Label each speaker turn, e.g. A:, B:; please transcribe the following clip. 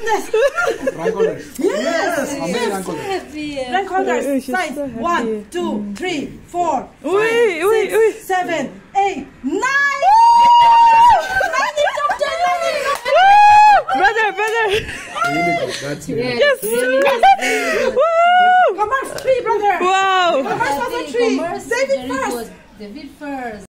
A: goodness.
B: Rank holders.
A: Yes.
B: How many rank holders?
C: Happy.
A: Rank holders. Size
D: so happy.
A: One, two, three, four,
D: Ui,
A: five,
D: oui.
A: six, seven, eight, Nine
D: Brother, brother.
B: Really good. That's really
C: Yes,
D: Yes. Woo!
A: Commerce three, brother.
D: Wow.
A: Commerce was a
C: Happy
A: three.
C: commerce,
A: David first.
C: David first.